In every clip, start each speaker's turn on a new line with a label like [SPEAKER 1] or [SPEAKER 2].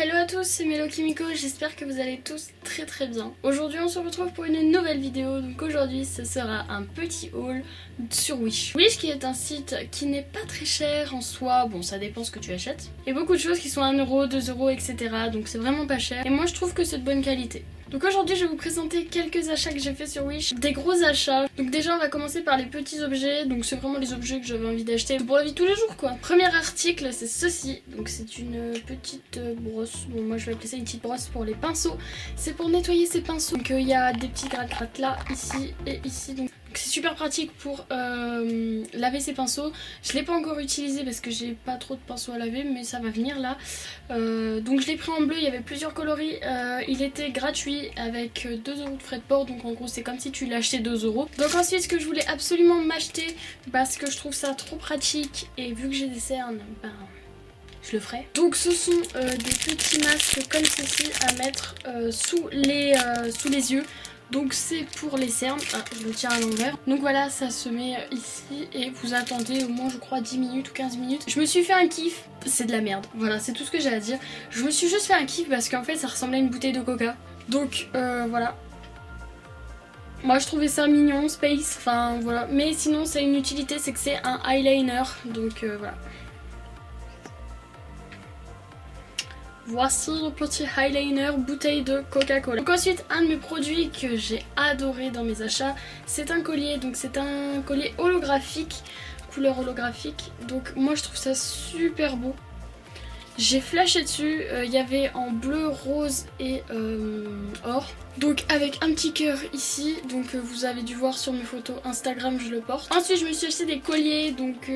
[SPEAKER 1] Hello à tous, c'est Melo Kimiko, j'espère que vous allez tous très très bien. Aujourd'hui on se retrouve pour une nouvelle vidéo, donc aujourd'hui ce sera un petit haul sur Wish. Wish qui est un site qui n'est pas très cher en soi, bon ça dépend ce que tu achètes. Et beaucoup de choses qui sont 1€, 2€, etc. Donc c'est vraiment pas cher. Et moi je trouve que c'est de bonne qualité. Donc aujourd'hui je vais vous présenter quelques achats que j'ai fait sur Wish, des gros achats. Donc déjà on va commencer par les petits objets, donc c'est vraiment les objets que j'avais envie d'acheter pour la vie tous les jours quoi. Premier article c'est ceci, donc c'est une petite brosse, bon moi je vais appeler ça une petite brosse pour les pinceaux. C'est pour nettoyer ces pinceaux, donc euh, il y a des petits gratte là, ici et ici. C'est super pratique pour euh, laver ses pinceaux. Je l'ai pas encore utilisé parce que j'ai pas trop de pinceaux à laver, mais ça va venir là. Euh, donc je l'ai pris en bleu, il y avait plusieurs coloris. Euh, il était gratuit avec 2 euros de frais de port, donc en gros c'est comme si tu l'achetais 2 euros. Donc ensuite ce que je voulais absolument m'acheter parce que je trouve ça trop pratique et vu que j'ai des cernes, ben je le ferai. Donc ce sont des petits masques comme ceci à mettre sous, les, sous les yeux. Donc c'est pour les cernes, ah, je le tiens à l'envers. Donc voilà, ça se met ici et vous attendez au moins je crois 10 minutes ou 15 minutes. Je me suis fait un kiff, c'est de la merde. Voilà, c'est tout ce que j'ai à dire. Je me suis juste fait un kiff parce qu'en fait ça ressemblait à une bouteille de coca. Donc euh, voilà. Moi je trouvais ça mignon, space, enfin voilà. Mais sinon c'est une utilité, c'est que c'est un eyeliner. Donc euh, voilà. Voici le petit eyeliner bouteille de Coca-Cola. Donc ensuite, un de mes produits que j'ai adoré dans mes achats, c'est un collier. Donc c'est un collier holographique, couleur holographique. Donc moi je trouve ça super beau. J'ai flashé dessus, euh, il y avait en bleu, rose et euh, or. Donc avec un petit cœur ici, donc euh, vous avez dû voir sur mes photos Instagram, je le porte. Ensuite je me suis acheté des colliers, donc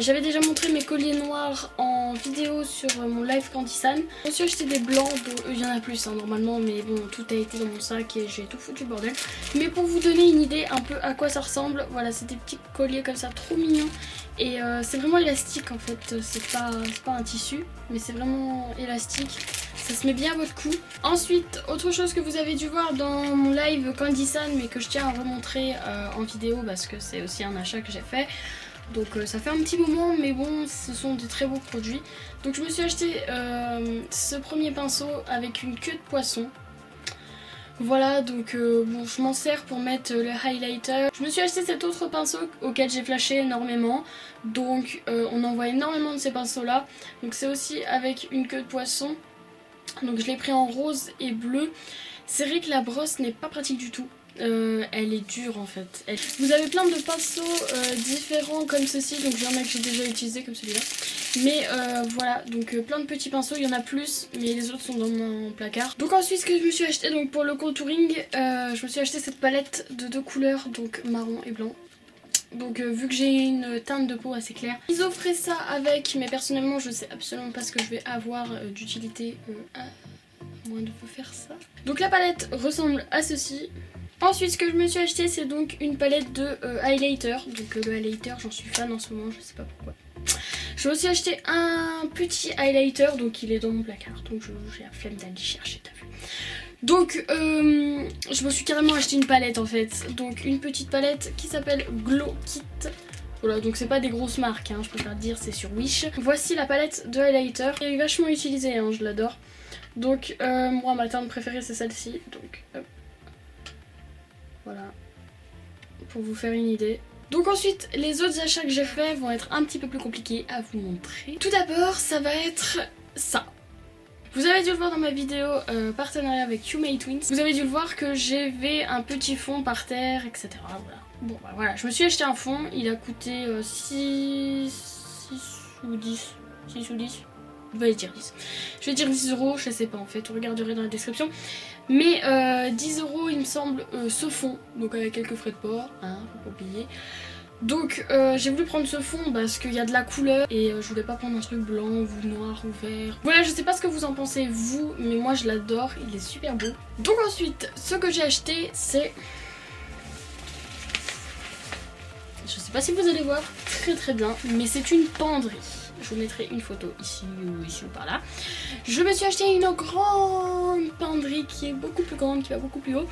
[SPEAKER 1] j'avais déjà montré mes colliers noirs en vidéo sur mon live Candysan. Je me suis acheté des blancs, il y en a plus hein, normalement, mais bon tout a été dans mon sac et j'ai tout foutu bordel. Mais pour vous donner une idée un peu à quoi ça ressemble, voilà c'est des petits colliers comme ça trop mignons. Et euh, c'est vraiment élastique en fait, c'est pas, pas un tissu, mais c'est vraiment élastique. Ça se met bien à votre cou. Ensuite, autre chose que vous avez dû voir dans mon live Candysan, mais que je tiens à remontrer euh, en vidéo parce que c'est aussi un achat que j'ai fait. Donc euh, ça fait un petit moment, mais bon, ce sont de très beaux produits. Donc je me suis acheté ce premier pinceau avec une queue de poisson. Voilà, donc euh, bon, je m'en sers pour mettre le highlighter. Je me suis acheté cet autre pinceau auquel j'ai flashé énormément. Donc euh, on en voit énormément de ces pinceaux là. Donc c'est aussi avec une queue de poisson. Donc je l'ai pris en rose et bleu. C'est vrai que la brosse n'est pas pratique du tout. Euh, elle est dure en fait. Vous avez plein de pinceaux différents comme ceci. Donc il y en a que j'ai déjà utilisé comme celui-là. Mais euh, voilà, donc euh, plein de petits pinceaux, il y en a plus, mais les autres sont dans mon placard. Donc ensuite, ce que je me suis acheté donc pour le contouring, euh, je me suis acheté cette palette de deux couleurs, donc marron et blanc. Donc vu que j'ai une teinte de peau assez claire, ils offraient ça avec, mais personnellement je sais absolument pas ce que je vais avoir d'utilité à moins de faire ça. Donc la palette ressemble à ceci. Ensuite ce que je me suis acheté c'est donc une palette de highlighter. Donc le highlighter j'en suis fan en ce moment, je sais pas pourquoi. J'ai aussi acheté un petit highlighter, donc il est dans mon placard, donc j'ai la flemme d'aller chercher, t'as vu. Donc euh, je me suis carrément acheté une palette en fait, donc une petite palette qui s'appelle Glow Kit. Voilà, donc c'est pas des grosses marques, hein, je préfère dire, c'est sur Wish. Voici la palette de highlighter, elle est vachement utilisée, hein, je l'adore. Donc euh, moi ma teinte préférée c'est celle-ci, donc Voilà, pour vous faire une idée. Donc ensuite, les autres achats que j'ai fait vont être un petit peu plus compliqués à vous montrer. Tout d'abord, ça va être ça. Vous avez dû le voir dans ma vidéo euh, partenariat avec You Twins. Vous avez dû le voir que j'avais un petit fond par terre, etc. Voilà. Bon bah voilà, je me suis acheté un fond, il a coûté 6... Euh, 6 ou 10 6 ou 10 je vais dire 10. Je vais dire 10 euros, je sais pas en fait, vous regarderez dans la description. Mais euh, 10 euros il me semble euh, ce fond, donc avec quelques frais de port, hein, faut pas oublier. Donc euh, j'ai voulu prendre ce fond parce qu'il y a de la couleur et euh, je voulais pas prendre un truc blanc ou noir ou vert. Voilà je sais pas ce que vous en pensez vous mais moi je l'adore, il est super beau. Donc ensuite ce que j'ai acheté c'est... Je sais pas si vous allez voir très très bien mais c'est une penderie. Je vous mettrai une photo ici ou ici ou par là. Je me suis acheté une grande penderie qui est beaucoup plus grande, qui va beaucoup plus haut.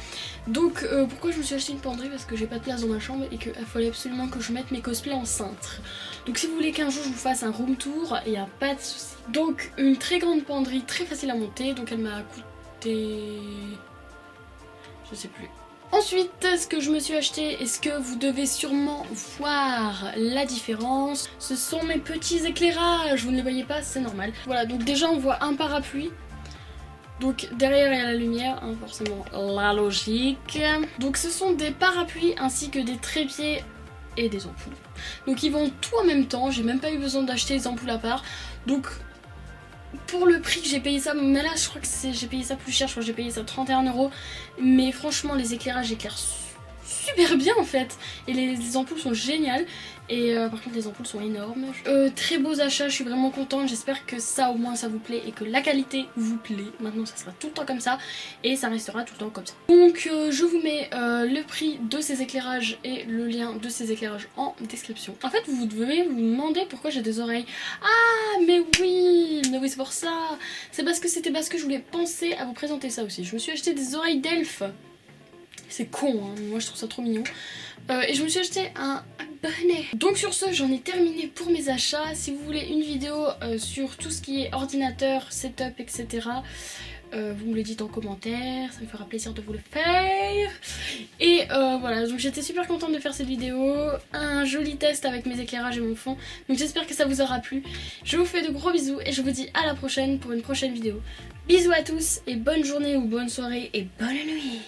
[SPEAKER 1] Donc euh, pourquoi je me suis acheté une penderie? Parce que j'ai pas de place dans ma chambre et qu'il fallait absolument que je mette mes cosplays en cintre. Donc si vous voulez qu'un jour je vous fasse un room tour, il n'y a pas de souci. Donc une très grande penderie, très facile à monter. Donc elle m'a coûté... Je sais plus. Ensuite, ce que je me suis acheté et ce que vous devez sûrement voir la différence, ce sont mes petits éclairages. Vous ne les voyez pas, c'est normal. Voilà, donc déjà on voit un parapluie. Donc derrière il y a la lumière, hein, forcément la logique. Donc ce sont des parapluies ainsi que des trépieds et des ampoules. Donc ils vont tout en même temps, j'ai même pas eu besoin d'acheter les ampoules à part. Donc pour le prix que j'ai payé ça, mais là je crois que j'ai payé ça plus cher, je crois que j'ai payé ça 31 euros. Mais franchement les éclairages éclairent super bien en fait. Et les, ampoules sont géniales. Et euh, par contre les ampoules sont énormes. Euh, très beaux achats, je suis vraiment contente. J'espère que ça au moins ça vous plaît et que la qualité vous plaît. Maintenant ça sera tout le temps comme ça et ça restera tout le temps comme ça. Donc euh, je vous mets le prix de ces éclairages et le lien de ces éclairages en description. En fait vous devez vous demander pourquoi j'ai des oreilles. Ah mais oui, mais oui c'est pour ça. C'est parce que c'était parce que je voulais penser à vous présenter ça aussi. Je me suis acheté des oreilles d'elfe. C'est con, hein. moi je trouve ça trop mignon. Euh, et je me suis acheté un bonnet. Donc sur ce, j'en ai terminé pour mes achats. Si vous voulez une vidéo euh, sur tout ce qui est ordinateur, setup, etc. Euh, vous me le dites en commentaire, ça me fera plaisir de vous le faire. Et voilà, donc j'étais super contente de faire cette vidéo. Un joli test avec mes éclairages et mon fond. Donc j'espère que ça vous aura plu. Je vous fais de gros bisous et je vous dis à la prochaine pour une prochaine vidéo. Bisous à tous et bonne journée ou bonne soirée et bonne nuit